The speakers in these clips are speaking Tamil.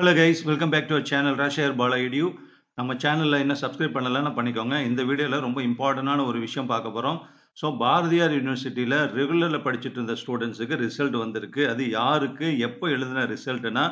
Hello guys welcome back to our channel ராஷேர் பாலா இடியூ நம்ம சேனலில் என்ன சப்ஸ்கிரைப் பண்ணலன்னா பண்ணிக்கோங்க. இந்த வீடியோவில் ரொம்ப இம்பார்ட்டண்டான ஒரு விஷயம் பார்க்க போகிறோம் ஸோ பாரதியார் யூனிவர்சிட்டியில் ரெகுலரில் படிச்சுட்டு இருந்த ஸ்டூடெண்ட்ஸுக்கு ரிசல்ட் வந்திருக்கு. அது யாருக்கு எப்போ எழுதின ரிசல்ட்னா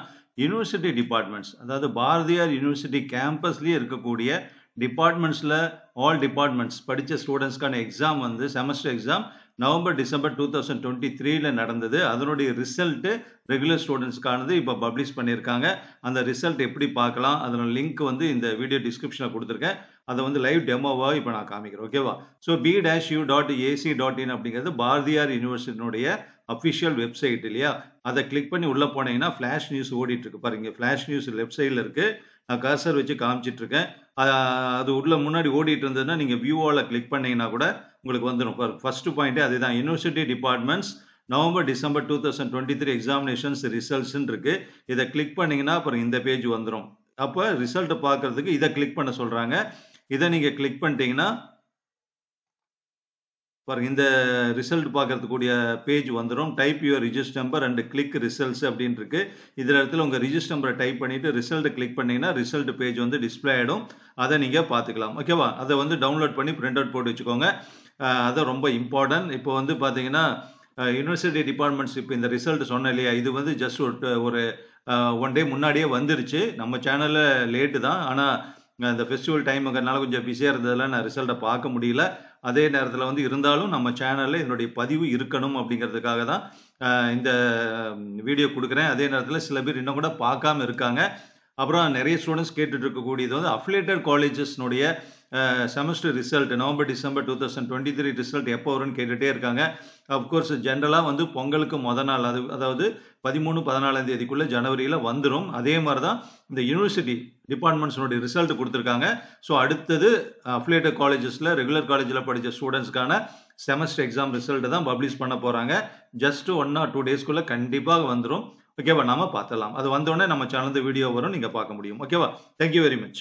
யூனிவர்சிட்டி டிபார்ட்மெண்ட்ஸ் அதாவது பாரதியார் யூனிவர்சிட்டி கேம்பஸ்லேயே இருக்கக்கூடிய டிபார்ட்மெண்ட்ஸில் ஆல் டிபார்ட்மெண்ட்ஸ் படித்த ஸ்டூடெண்ட்ஸ்க்கான எக்ஸாம் வந்து semester exam November December two thousand twenty த்ரீல நடந்தது. அதனுடைய ரிசல்ட்டு ரெகுலர் ஸ்டூடெண்ட்ஸ்க்கானது இப்போ பப்ளிஷ் பண்ணியிருக்காங்க. அந்த ரிசல்ட் எப்படி பார்க்கலாம்? அதனோட லிங்க் வந்து இந்த வீடியோ டிஸ்கிரிப்ஷனில் கொடுத்துருக்கேன். அதை வந்து லைவ் டெமோவாக இப்போ நான் காமிக்கிறேன். ஓகேவா so B dash U dot AC dot in அப்படிங்கிறது பாரதியார் யூனிவர்சிட்டியினுடைய அஃபிஷியல் வெப்சைட் இல்லையா? அதை கிளிக் பண்ணி உள்ளே போனீங்கன்னா ஃப்ளாஷ் நியூஸ் ஓடிட்டு இருக்கு பாருங்க. ஃப்ளாஷ் நியூஸ் லெஃப்ட் சைடில் இருக்குது நான் கர்சர் வச்சு காமிச்சிட்டு இருக்கேன். அது உள்ள முன்னாடி ஓடிட்டு இருந்ததுன்னா நீங்கள் வியூவால் கிளிக் பண்ணீங்கன்னா கூட உங்களுக்கு வந்துடும் ஃபர்ஸ்ட் பாயிண்ட்டே அதுதான். University departments November December two thousand twenty three examinations ரிசல்ட்ஸ்ன்னு இருக்கு. இதை கிளிக் பண்ணீங்கன்னா அப்புறம் இந்த பேஜ் வந்துடும் அப்போ ரிசல்ட்டை பார்க்கறதுக்கு இதை கிளிக் பண்ண சொல்கிறாங்க இதை நீங்கள் கிளிக் பண்ணிட்டீங்கன்னா பாருங்க இந்த ரிசல்ட் பார்க்கறதுக்கூடிய பேஜ் வந்துடும் type your register number and click results அப்படின்னு இருக்கு இதில் இடத்துல உங்கள் ரிஜிஸ்டர் நம்பரை டைப் பண்ணிட்டு ரிசல்ட் கிளிக் பண்ணீங்கன்னா ரிசல்ட் பேஜ் வந்து டிஸ்பிளே ஆகிடும் அதை நீங்கள் பார்த்துக்கலாம். ஓகேவா அதை வந்து டவுன்லோட் பண்ணி பிரிண்ட் அவுட் போட்டு வச்சுக்கோங்க. அதை ரொம்ப இம்பார்ட்டன்ட் இப்போ வந்து பார்த்தீங்கன்னா யூனிவர்சிட்டி டிபார்ட்மெண்ட்ஸ் இப்போ இந்த ரிசல்ட் சொன்னேன் இல்லையா? இது வந்து ஜஸ்ட் ஒரு ஒன் டே முன்னாடியே வந்துருச்சு. நம்ம சேனலில் லேட்டு தான். ஆனால் இந்த ஃபெஸ்டிவல் டைமுங்கிறனால கொஞ்சம் பிஸியாக இருந்ததில் நான் ரிசல்ட்டை பார்க்க முடியல. அதே நேரத்தில் வந்து இருந்தாலும் நம்ம சேனலில் என்னுடைய பதிவு இருக்கணும் அப்படிங்கிறதுக்காக தான் இந்த வீடியோ கொடுக்குறேன். அதே நேரத்தில் சில பேர் இன்னும் கூட பார்க்காம இருக்காங்க. அப்புறம் நிறைய ஸ்டூடெண்ட்ஸ் கேட்டுட்டு இருக்கக்கூடியது வந்து affiliated காலேஜஸ்னுடைய semester result November December two thousand twenty three result எப்போ வரும்னு கேட்டுகிட்டே இருக்காங்க. அப்கோர்ஸ் ஜென்ரலாக வந்து பொங்கலுக்கு முத நாள் அது அதாவது பதிமூணு பதினாலாம் தேதிக்குள்ளே ஜனவரியில் வந்துடும் அதே மாதிரி தான் இந்த யூனிவர்சிட்டி டிபார்ட்மெண்ட்ஸ்னுடைய ரிசல்ட் கொடுத்துருக்காங்க. ஸோ அடுத்தது அஃபிலேட்டட் காலேஜஸில் ரெகுலர் காலேஜில் படித்த ஸ்டூடெண்ட்ஸ்க்கான செமஸ்டர் எக்ஸாம் ரிசல்ட்டை தான் பப்ளிஷ் பண்ண போகிறாங்க ஜஸ்ட் ஒன் ஆர் டூ டேஸ்க்குள்ளே கண்டிப்பாக வந்துடும் ஓகேவா நாம பார்த்தலாம் அது வந்தோடனே நம்ம சேனல் வீடியோ வரும் நீங்க பார்க்க முடியும். ஓகேவா தேங்க்யூ வெரி மச்